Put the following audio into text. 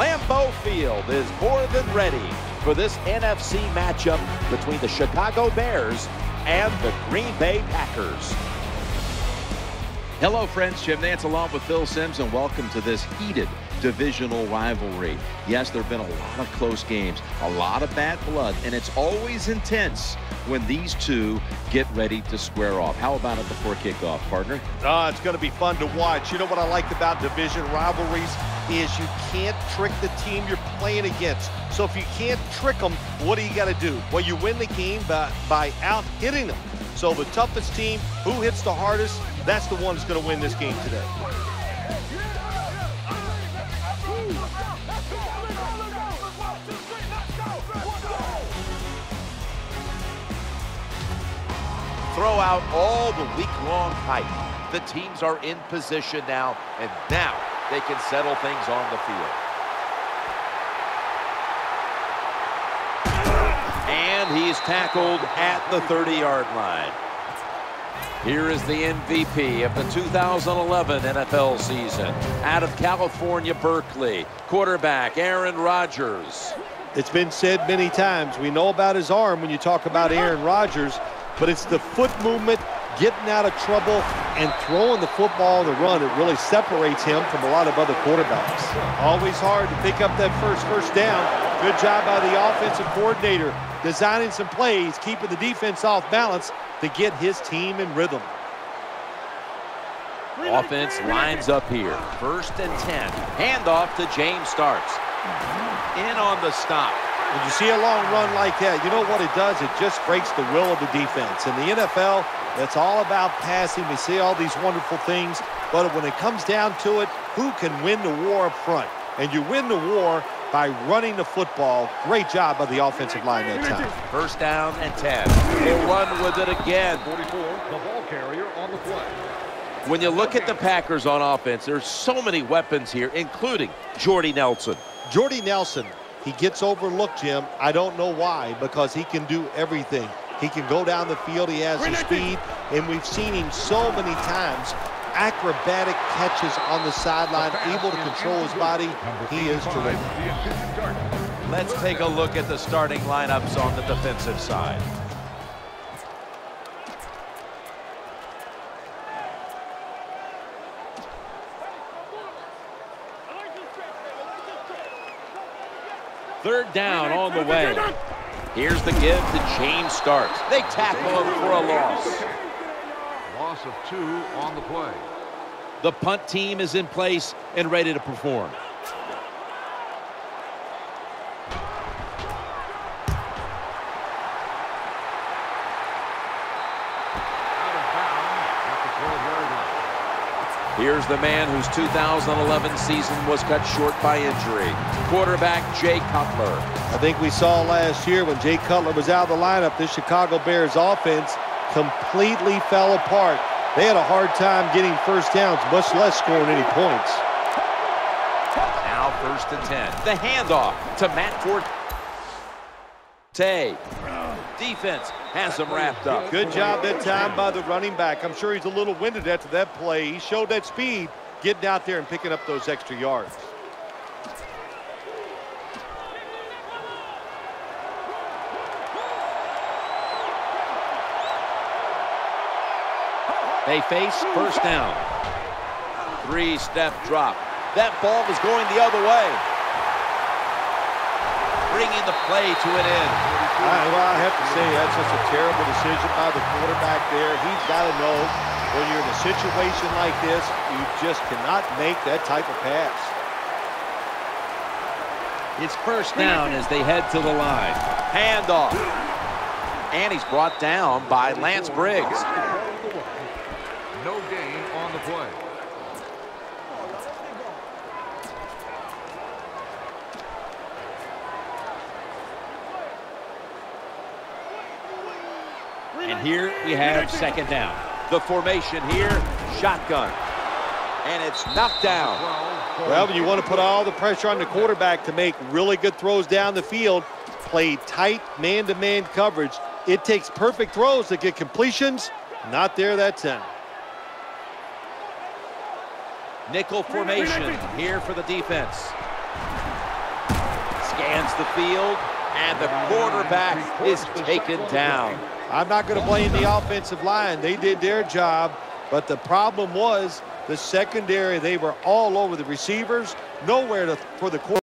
Lambeau Field is more than ready for this NFC matchup between the Chicago Bears and the Green Bay Packers. Hello, friends. Jim Nantz along with Phil Simms, and welcome to this heated divisional rivalry. Yes, there have been a lot of close games, a lot of bad blood, and it's always intense when these two get ready to square off. How about it before kickoff, partner? Uh, it's going to be fun to watch. You know what I like about division rivalries is you can't trick the team you're playing against. So if you can't trick them, what do you got to do? Well, you win the game by, by out hitting them. So the toughest team, who hits the hardest, that's the one that's going to win this game today. Throw out all the week-long hype. The teams are in position now, and now they can settle things on the field. And he's tackled at the 30-yard line. Here is the MVP of the 2011 NFL season. Out of California, Berkeley, quarterback Aaron Rodgers. It's been said many times, we know about his arm when you talk about Aaron Rodgers, but it's the foot movement, getting out of trouble, and throwing the football on the run that really separates him from a lot of other quarterbacks. Always hard to pick up that first first down. Good job by the offensive coordinator designing some plays, keeping the defense off balance to get his team in rhythm. Offense lines up here. First and 10. Handoff to James Starks. In on the stop. When you see a long run like that, you know what it does? It just breaks the will of the defense. In the NFL, that's all about passing. We see all these wonderful things, but when it comes down to it, who can win the war up front? And you win the war by running the football. Great job by the offensive line that time. First down and 10. He'll run with it again. 44, the ball carrier on the play. When you look at the Packers on offense, there's so many weapons here, including Jordy Nelson. Jordy Nelson, he gets overlooked, Jim. I don't know why, because he can do everything. He can go down the field. He has the speed, and we've seen him so many times. Acrobatic catches on the sideline, able to control his body. He is terrific. Let's take a look at the starting lineups on the defensive side. Third down on the way. Here's the give to James Starks. They tackle him for a loss. Loss of two on the play. The punt team is in place and ready to perform. Here's the man whose 2011 season was cut short by injury. Quarterback Jay Cutler. I think we saw last year when Jay Cutler was out of the lineup, this Chicago Bears offense completely fell apart. They had a hard time getting first downs, much less scoring any points. Now first and 10. The handoff to Matt Forte. Defense has him wrapped up. Good job that time by the running back. I'm sure he's a little winded after that play. He showed that speed getting out there and picking up those extra yards. They face first down. Three-step drop. That ball was going the other way. Bringing the play to an end. I, well, I have to say that's just a terrible decision by the quarterback there. He's got to know when you're in a situation like this, you just cannot make that type of pass. It's first down as they head to the line. Handoff. And he's brought down by Lance Briggs. No gain on the play. And here we have second down. The formation here, shotgun. And it's knocked down. Well, you want to put all the pressure on the quarterback to make really good throws down the field, play tight man-to-man -man coverage. It takes perfect throws to get completions. Not there that time. Nickel formation here for the defense. scans the field, and the quarterback is taken down. I'm not going to blame the offensive line. They did their job, but the problem was the secondary. They were all over the receivers, nowhere to, for the quarterback.